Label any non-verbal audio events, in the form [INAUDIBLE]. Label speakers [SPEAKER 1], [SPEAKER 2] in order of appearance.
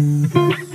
[SPEAKER 1] Mm-hmm. [LAUGHS]